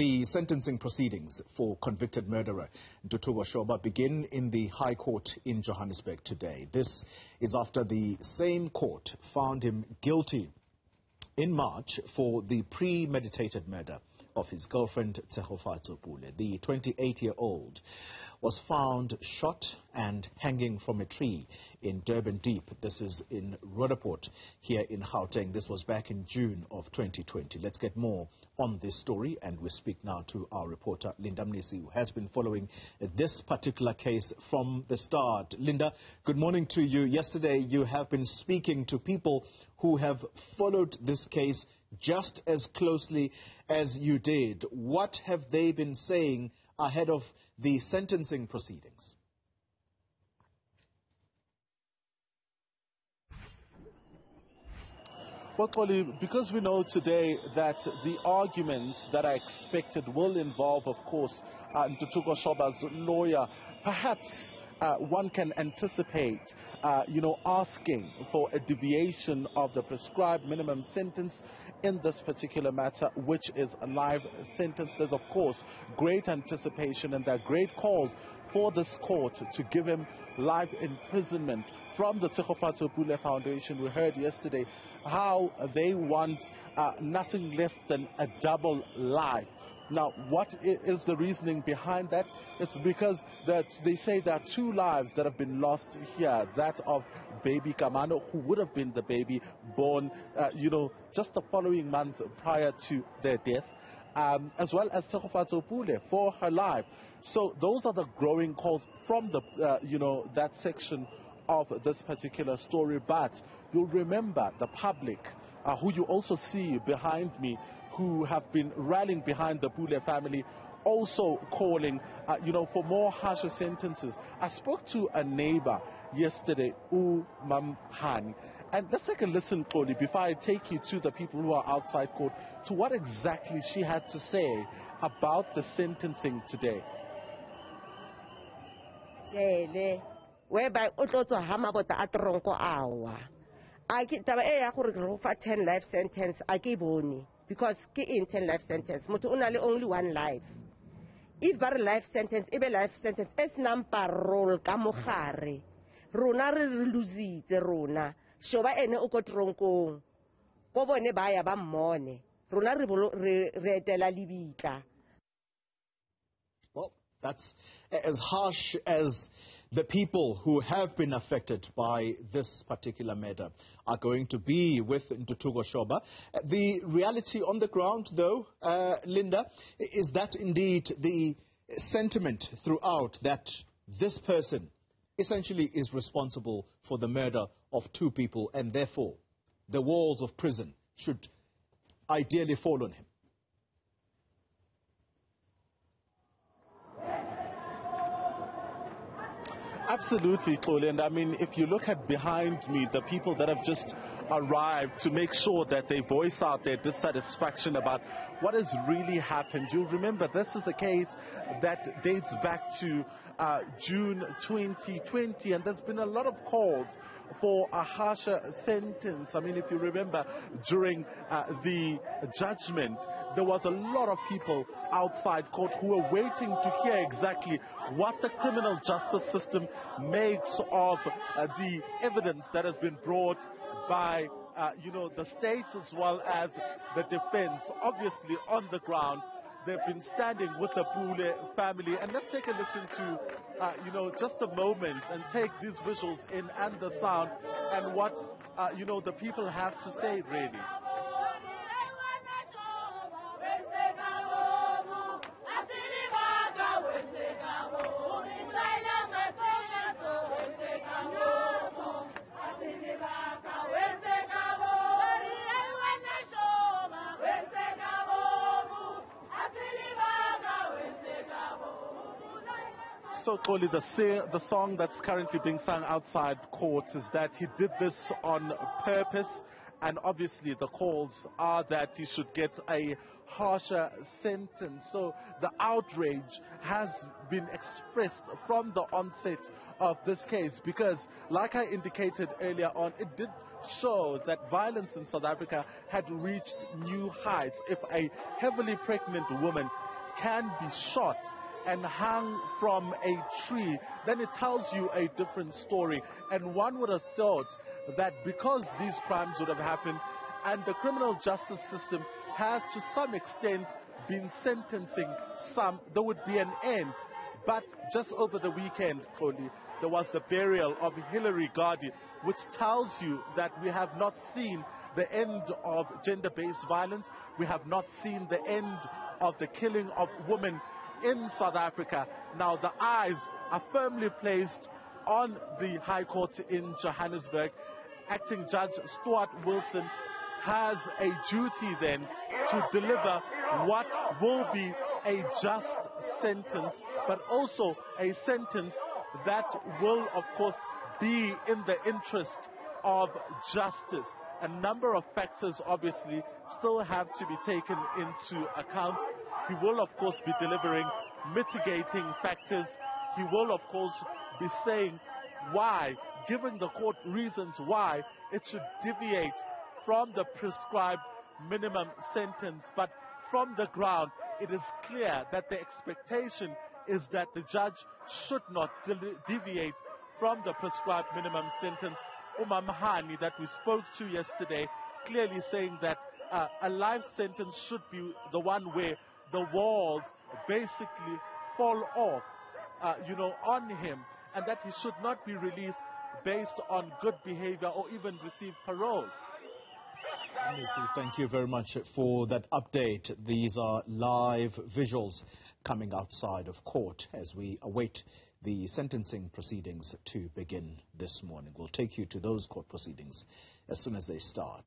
The sentencing proceedings for convicted murderer Ntuthuko Shoba begin in the High Court in Johannesburg today. This is after the same court found him guilty in March for the premeditated murder of his girlfriend Tshegofatso Pule. The 28-year-old was found shot and hanging from a tree in Durban Deep. This is in Roodepoort here in Gauteng. This was back in June of 2020. Let's get more on this story and we speak now to our reporter Linda Mnisi who has been following this particular case from the start. Linda, good morning to you. Yesterday you have been speaking to people who have followed this case just as closely as you did. What have they been saying ahead of the sentencing proceedings? Well, Polly, because we know today that the arguments that are expected will involve, of course, uh, Ntuthuko Shoba's lawyer, perhaps uh, one can anticipate, uh, you know, asking for a deviation of the prescribed minimum sentence in this particular matter, which is a life sentence. There's, of course, great anticipation and there are great calls for this court to give him life imprisonment from the Tshegofatso Pule Foundation. We heard yesterday how they want uh, nothing less than a double life. Now, what is the reasoning behind that? It's because that they say there are two lives that have been lost here. That of baby Kamano, who would have been the baby born, uh, you know, just the following month prior to their death, um, as well as Tshegofatso Pule for her life. So those are the growing calls from the, uh, you know, that section of this particular story. But you'll remember the public, uh, who you also see behind me, who have been rallying behind the Pule family, also calling, uh, you know, for more harsher sentences. I spoke to a neighbor yesterday, U Han, and let's take a listen, Tony, before I take you to the people who are outside court, to what exactly she had to say about the sentencing today. Jele, whereby o tlo tswa ha mabota a tronko awa. A ke taba e ya gore re fa 10 life sentence a ke bone because ke in 10 life sentence? Motho only one life. If ba re life sentence e be life sentence e senang parole ka mogare rona re re rona. Shoba ene o bone ba ya ba mmone. Rona re etela lebitla. Well that's as harsh as the people who have been affected by this particular matter are going to be with Ntuthuko Shoba. The reality on the ground, though, uh, Linda, is that indeed the sentiment throughout that this person essentially is responsible for the murder of two people and therefore the walls of prison should ideally fall on him. Absolutely, Tole. And I mean, if you look at behind me, the people that have just arrived to make sure that they voice out their dissatisfaction about what has really happened. You'll remember this is a case that dates back to uh, June 2020, and there's been a lot of calls for a harsher sentence. I mean, if you remember during uh, the judgment, there was a lot of people outside court who were waiting to hear exactly what the criminal justice system makes of uh, the evidence that has been brought by uh, you know the state as well as the defense. Obviously on the ground they've been standing with the Pule family. And let's take a listen to uh, you know just a moment and take these visuals in and the sound and what uh, you know the people have to say really So, the, the song that's currently being sung outside courts is that he did this on purpose, and obviously the calls are that he should get a harsher sentence. So the outrage has been expressed from the onset of this case because, like I indicated earlier on, it did show that violence in South Africa had reached new heights. If a heavily pregnant woman can be shot and hung from a tree, then it tells you a different story. And one would have thought that because these crimes would have happened and the criminal justice system has to some extent been sentencing some, there would be an end. But just over the weekend, Cody, there was the burial of Hillary Gardee, which tells you that we have not seen the end of gender based violence. We have not seen the end of the killing of women in South Africa. Now, the eyes are firmly placed on the High Court in Johannesburg. Acting Judge Stuart Wilson has a duty then to deliver what will be a just sentence, but also a sentence that will, of course, be in the interest of justice. A number of factors, obviously, still have to be taken into account. He will, of course, be delivering mitigating factors. He will, of course, be saying why, giving the court reasons why it should deviate from the prescribed minimum sentence. But from the ground, it is clear that the expectation is that the judge should not deviate from the prescribed minimum sentence. Umar Mahani, that we spoke to yesterday, clearly saying that uh, a life sentence should be the one where the walls basically fall off, uh, you know, on him, and that he should not be released based on good behavior or even receive parole. thank you very much for that update. These are live visuals coming outside of court as we await the sentencing proceedings to begin this morning. We'll take you to those court proceedings as soon as they start.